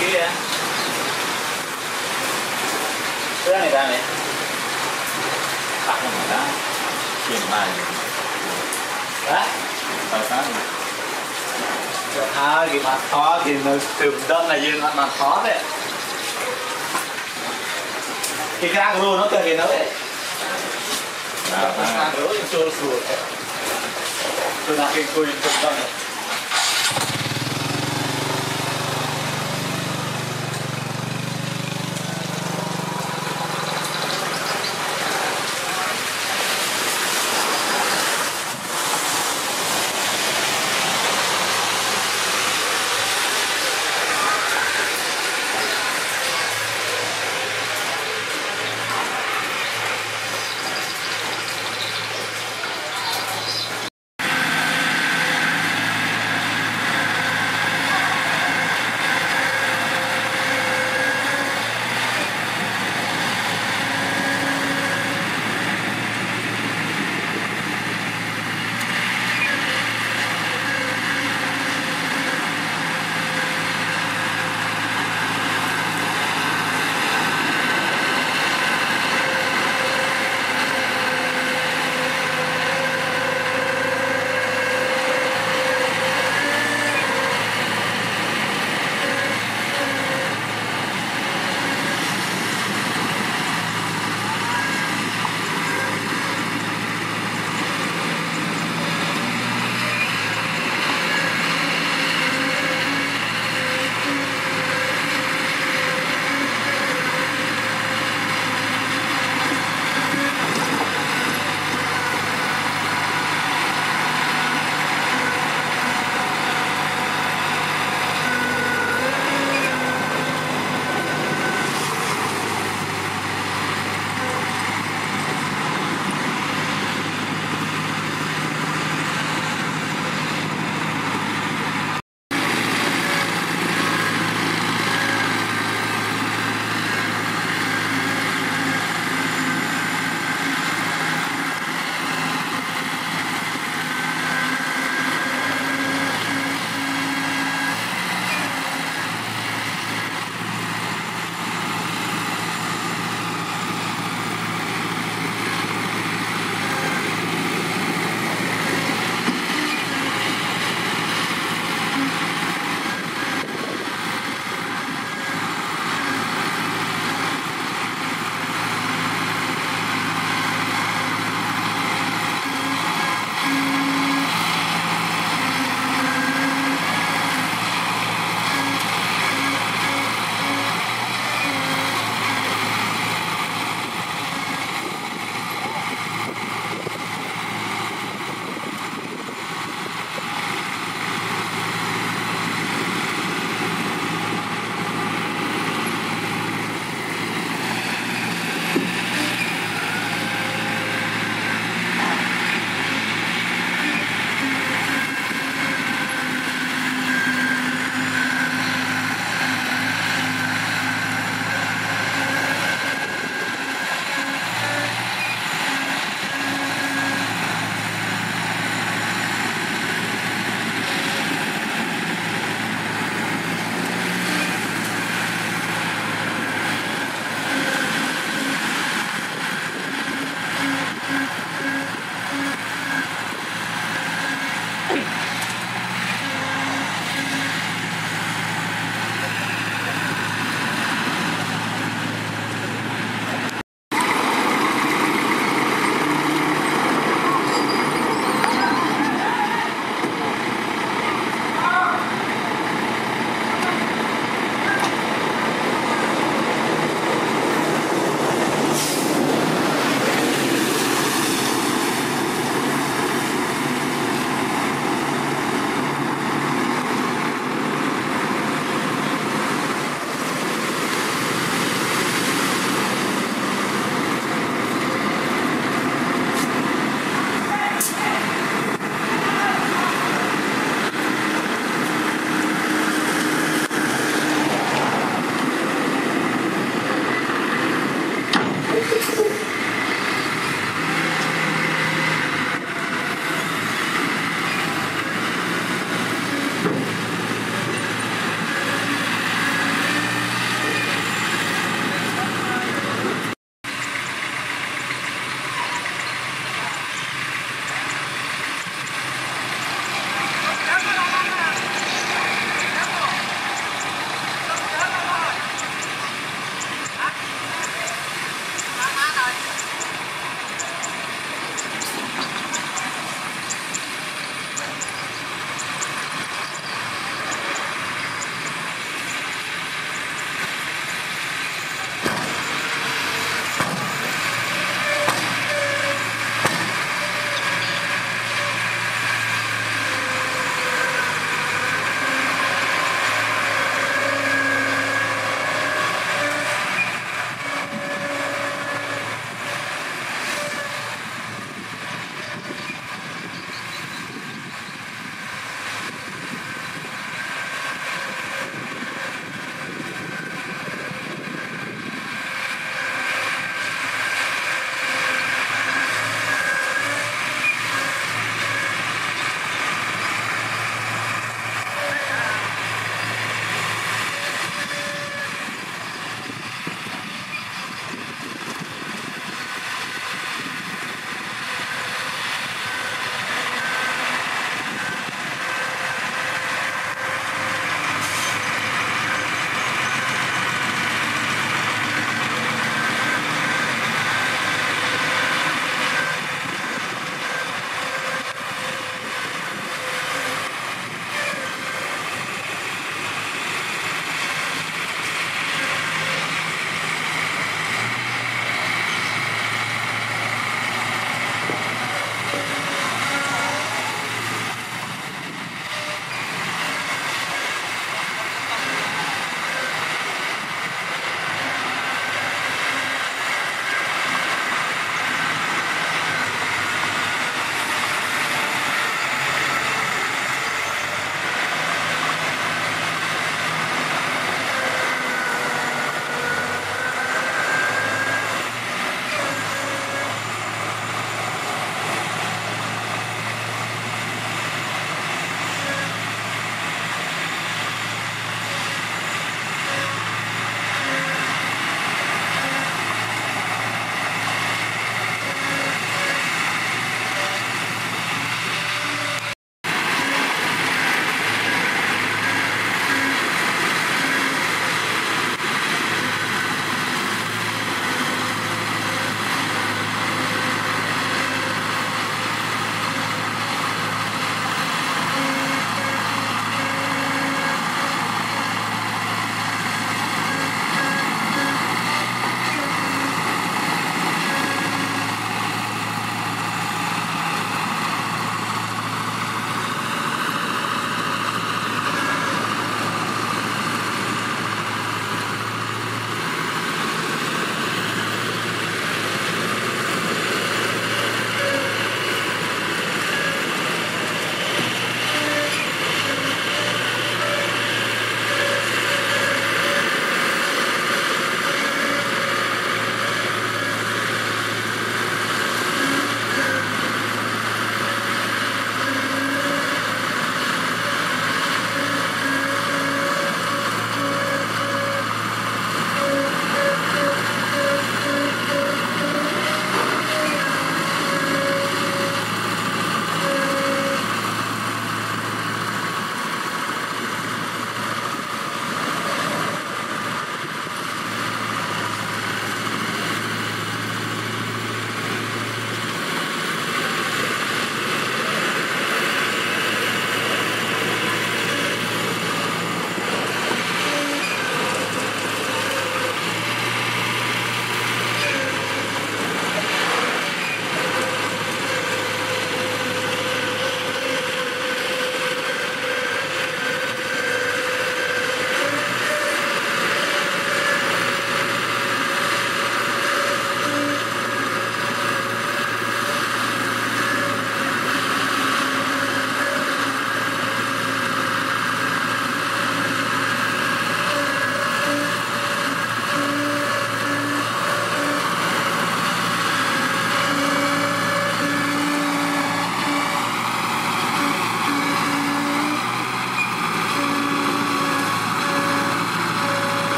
kia cái này ra này tắt nó mà đã chuyển mài đó tại sao ha cái mặt khó thì nó tùm đơn là dừng mặt mặt khó đấy cái ra luôn nó cần cái nó đấy Hãy subscribe cho kênh Ghiền Mì Gõ Để không bỏ lỡ những video hấp dẫn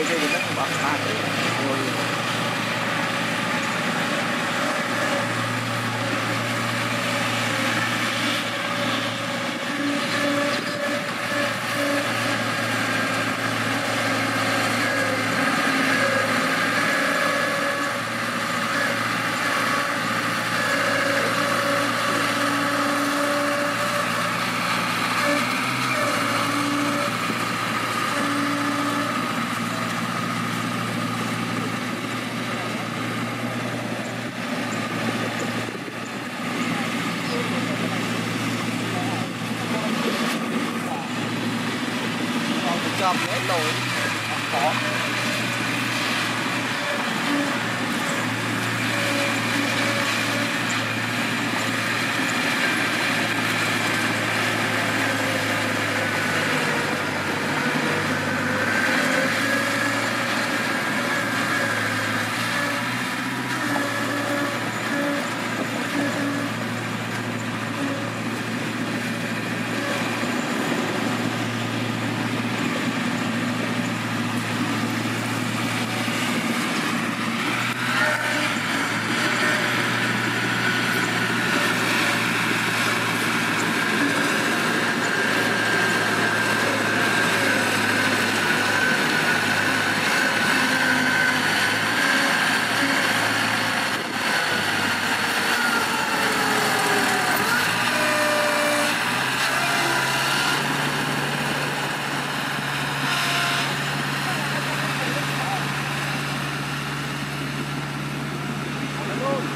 到这里面。